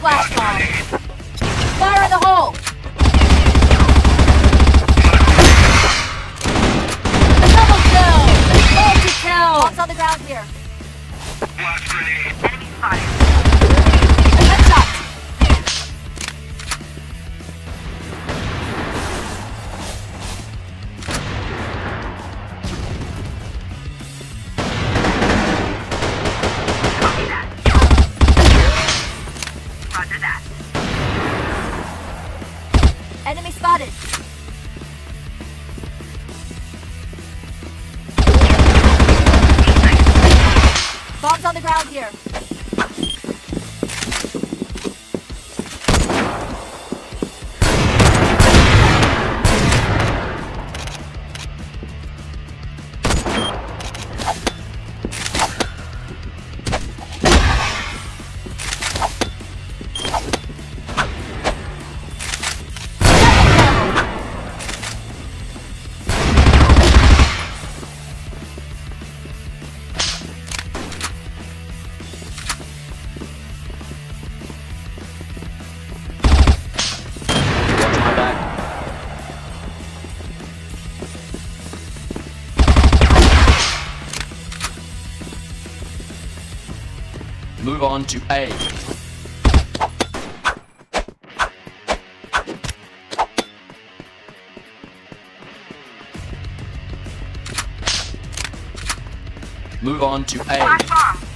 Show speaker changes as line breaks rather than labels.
flashbang. Enemy
spotted. Bombs on the ground here. Move on to A. Move on to A.